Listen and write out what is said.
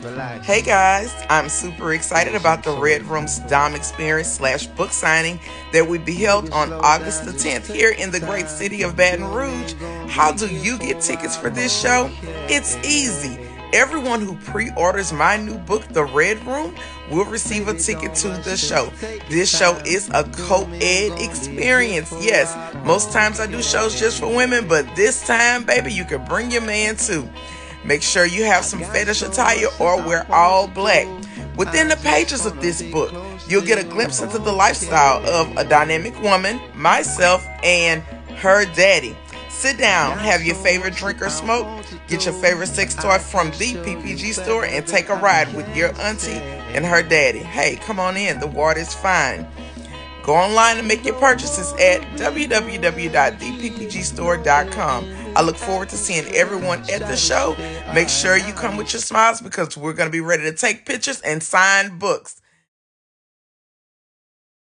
Hey guys, I'm super excited about the Red Room's Dom Experience slash book signing that will be held on August the 10th here in the great city of Baton Rouge. How do you get tickets for this show? It's easy. Everyone who pre orders my new book, The Red Room, will receive a ticket to the show. This show is a co ed experience. Yes, most times I do shows just for women, but this time, baby, you can bring your man too. Make sure you have some fetish attire or wear all black. Within the pages of this book, you'll get a glimpse into the lifestyle of a dynamic woman, myself, and her daddy. Sit down, have your favorite drink or smoke, get your favorite sex toy from the PPG store, and take a ride with your auntie and her daddy. Hey, come on in, the water's fine. Go online and make your purchases at www.theppgstore.com. I look forward to seeing everyone at the show. Make sure you come with your smiles because we're going to be ready to take pictures and sign books.